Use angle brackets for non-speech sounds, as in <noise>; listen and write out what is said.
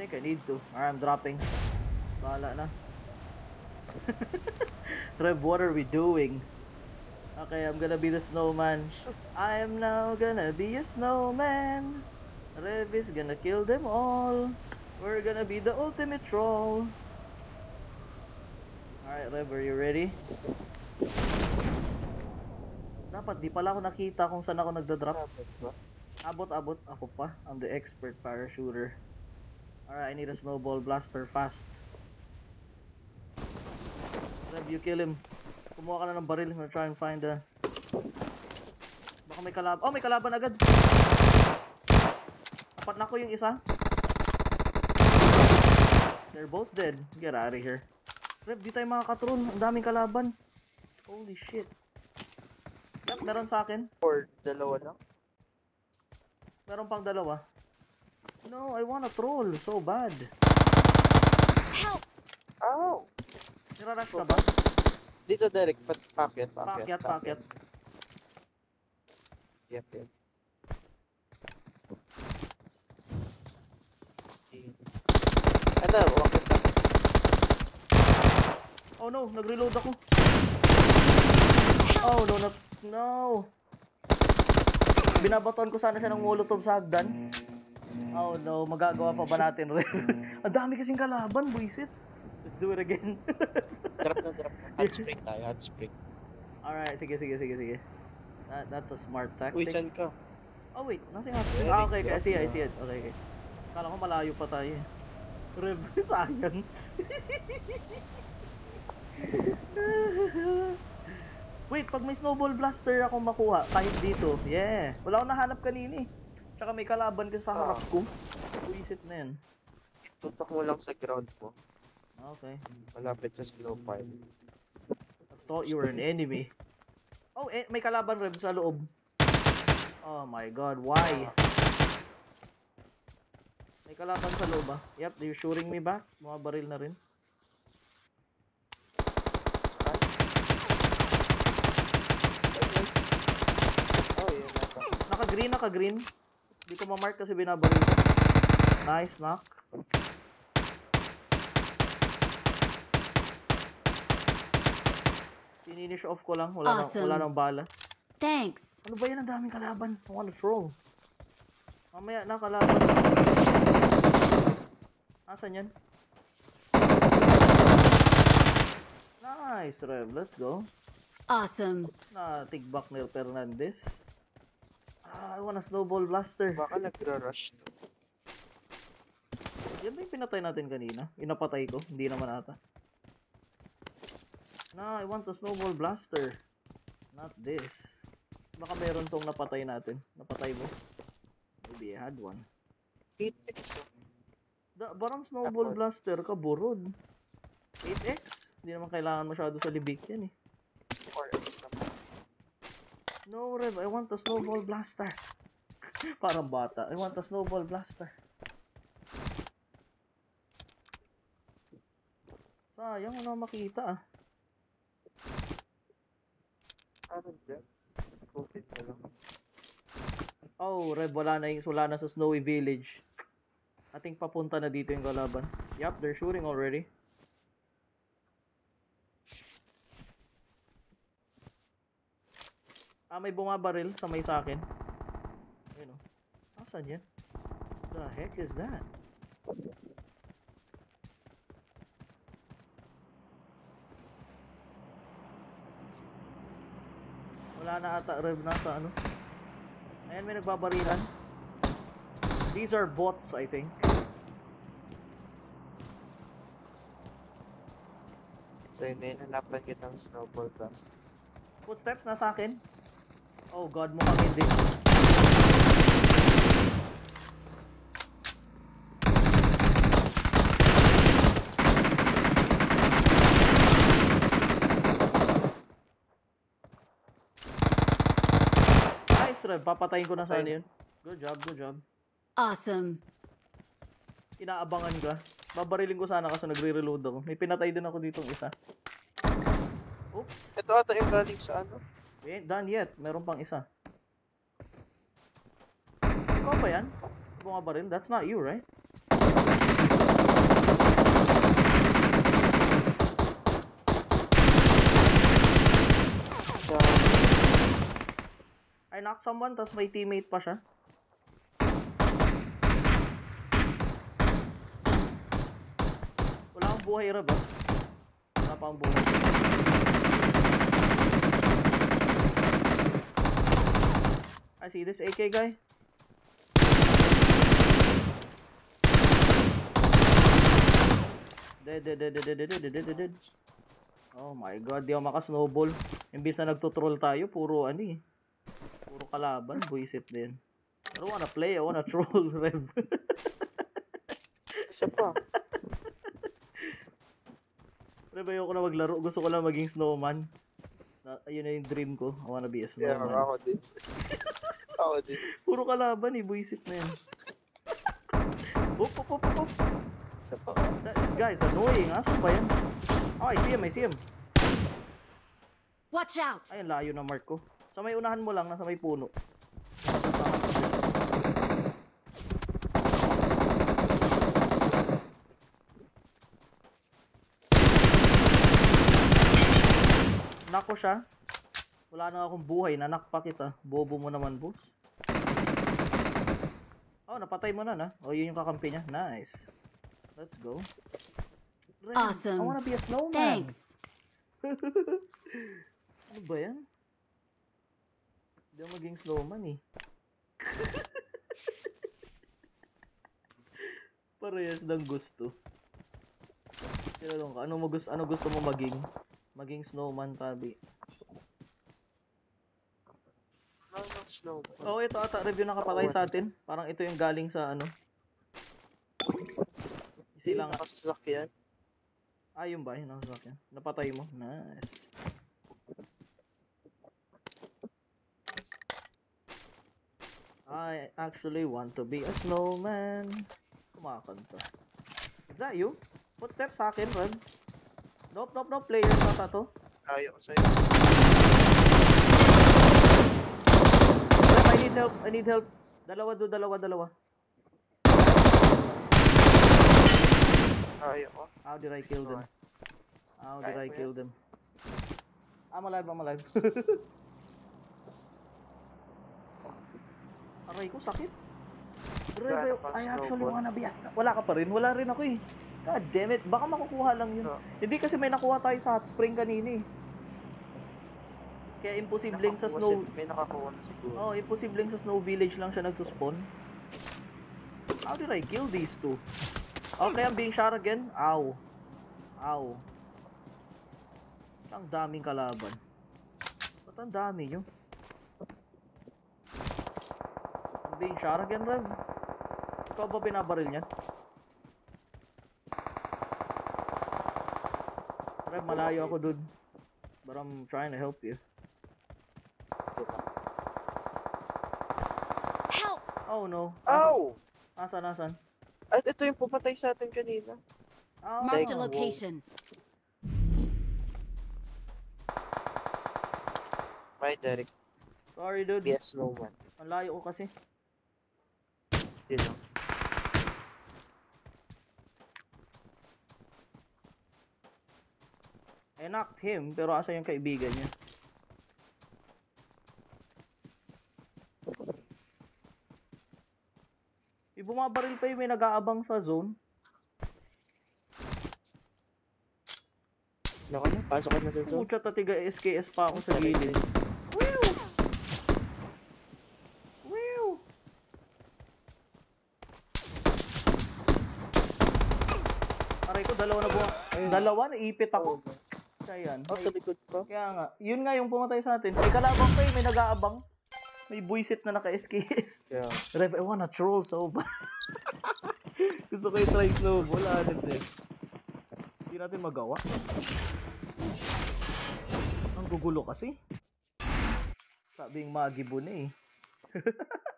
think I need to. Alright, I'm dropping. Bahala na. <laughs> Rev, what are we doing? Okay, I'm gonna be the snowman. I am now gonna be a snowman. Rev is gonna kill them all. We're gonna be the ultimate troll. Alright, Rev, are you ready? Dapat di pala ako nakita kung saan ako nagda-drop. Dapat ba? Abot, abot. Ako pa. I'm the expert parachuter. Alright, I need a snowball blaster fast. Rev, you kill him. Kumuha ka na ng baril. I'm gonna try and find a... Baka may kalaban. Oh, may kalaban agad! Apat na ko yung isa. They're both dead. Get out of here. Rev, di tayo makakatron. Ang daming kalaban. Holy shit. Yep, meron sa akin. Or dalawa lang? Meron pang dalawa. No, I wanna troll so bad. Help! Ow! Nirarush ka ba? Dito Derek, packet, Pakyat, packet, pakyat. Yep, yep. Ano, wakit na. Oh no, nag-reload ako. Oh no, no, no. Binabaton ko sana siya ng molotov sa hagdan. Oh no, magagawa pa ba natin rin? <laughs> Ang dami kasing kalaban, buisit. Let's do it again. <laughs> Drop na, drop na. Handspring tayo, handspring. Alright, sige, sige, sige, sige. That, that's a smart tactic. Uy, saan ka? Oh wait, hotspring. Very Ah, okay, okay, I see, I see it. Okay, okay. Kala ko malayo pa tayo eh. Rev, <laughs> sayang. wait, pag may snowball blaster ako makuha, kahit dito, yeah. Wala akong nahanap kanina eh. Tsaka may kalaban ka sa harap ko. Buisit na yan. Tutok mo lang sa ground mo. Okay. Malapit sa snow pile. I thought you were an enemy. Oh, eh, may kalaban Rev sa loob. Oh my god, why? May kalaban sa loob ah. Yep, they're shooting me back. Mga baril na rin. Oh. Naka-green, naka-green. Hindi ko ma-mark kasi binabaril ko. Nice, knock. Fininish off ko lang. Wala, Awesome. nang, wala nang bala. Thanks. Ano ba yan? Ang daming kalaban. I wanna throw. Mamaya na kalaban. Asan yan? Nice, Rev. Let's go. Awesome. Na tigbak ni Fernandez. Ah, I want a snowball blaster. Baka nagra-rush to. Yan ba yung pinatay natin kanina? Inapatay ko? Hindi naman ata. Na, I want a snowball blaster. Not this. Baka meron tong napatay natin. Napatay mo. Maybe I had one. 8x lang. Da, barang snowball Ako. blaster ka, burod. 8x? Hindi naman kailangan masyado sa libik yan eh. 4x lang. No, Rev, I want a snowball blaster. <laughs> Parang bata. I want a snowball blaster. Sayang, wala makita ah. Ano dyan? Coated na lang. Oh, Rev, wala na, yung, wala na sa Snowy Village. Ating papunta na dito yung kalaban. Yup, they're shooting already. Ah, may bumabaril sa may sa akin. Ayun oh. Asan yan? The heck is that? Wala na ata Rev nasa ano. Ayan, may nagbabarilan. These are bots, I think. So, yun, hinanapan kitang snowball blast. Footsteps nasa akin. Oh god, mukhang hindi. Nice, Rev. Papatayin ko na sana yun. Good job, good job. Awesome. Inaabangan ka. Babarilin ko sana kasi nagre-reload ako. May pinatay din ako ditong isa. Oops. Ito ata yung galing sa ano? We ain't done yet. Meron pang isa. Ikaw ba yan? Bumabaril? That's not you, right? I knocked someone, tapos may teammate pa siya. Wala akong buhay, Rab. Ah. Wala pa akong buhay. I see this AK guy. Dead, dead, dead, dead, dead, dead, dead, dead. Oh my god, di ako maka-snowball. Imbis na nagtutroll tayo, puro ano eh. Puro kalaban, buisit din. I don't wanna play, I wanna <laughs> troll, Rev. Isa pa. Rev, ayoko na maglaro. Gusto ko lang maging snowman. Na, ayun na yung dream ko. I wanna be a snowman. Yeah, ako din. <laughs> ako din. Puro kalaban eh, buisit na yan. Oop, oop, oop, oop. Isa pa. That, this guy is annoying. Asan ba yan? Oh, I see him, I see him. Watch out! Ayun, layo na mark ko. Sa may unahan mo lang, nasa may puno. Nako siya. Wala na akong buhay, nanak pa kita. Bobo mo naman, boss. Oh, napatay mo na na. Oh, yun yung kakampi niya. Nice. Let's go. Ren, Awesome. I wanna be a snowman. Thanks. <laughs> Ano ba yan? Hindi ako maging snowman eh. <laughs> Parehas ng gusto. Tinanong ka, ano, mo gusto, ano gusto mo maging? Maging snowman, tabi. Oo, oh, ito ata, review nakapatay sa atin. Parang ito yung galing sa ano. Hindi Sila nga. nakasasakyan. Ah, yun ba? Yun ang sasakyan. Napatay mo. Nice. I actually want to be a snowman. Kumakanta. Is that you? Footsteps sa akin, Red. Nope, nope, nope. Player ata to. Ayaw ko sa'yo. Rem, I need help. I need help. Dalawa do, dalawa, dalawa. Ko. How did I kill them? How did I kill them? I'm alive, I'm alive. <laughs> Aray ko, sakit. Pang I actually wanna be a sna- Wala ka pa rin? Wala rin ako eh. God damn it, baka makukuha lang yun. Hindi kasi may nakuha tayo sa hot spring kanina eh. Kaya imposibleng sa snow... si- May nakakuha na siguro. Oh, imposibleng sa snow village lang siya nagsuspawn. How did I kill these two? Okay, I'm being shot again. Ow. Ow. Ang daming kalaban. Ba't ang dami nyo? I'm being shot again, Rev. Ikaw ba binabaril niya? Rev, malayo ako dun. But I'm trying to help you. Oh no. Ow! Asan, asan? At ito yung pumatay sa atin kanina. Oh. A Wow. location. Bye, Derek. Sorry, dude. Yes, no one. Ang layo ko kasi. Lang. I knocked him, pero asa yung kaibigan niya? Bumabaril pa yung may nag-aabang sa zone. Naka na, pasok na sa zone. Pucha, tatiga SKS pa ako sa gilid. Whew! Whew! Aray ko, dalawa na buha. Dalawa, naipit ako. Kaya yan. Oh, sa likod ko. Kaya nga, yun nga yung pumatay sa atin. May kalabang pa eh, may nag-aabang. May buisit na naka-SKS. Kaya, Rev, I wanna troll so bad. <laughs> Gusto ko yung try snowball, honestly. Hindi natin magawa. Ang gugulo kasi. Sabing magibo na eh. <laughs>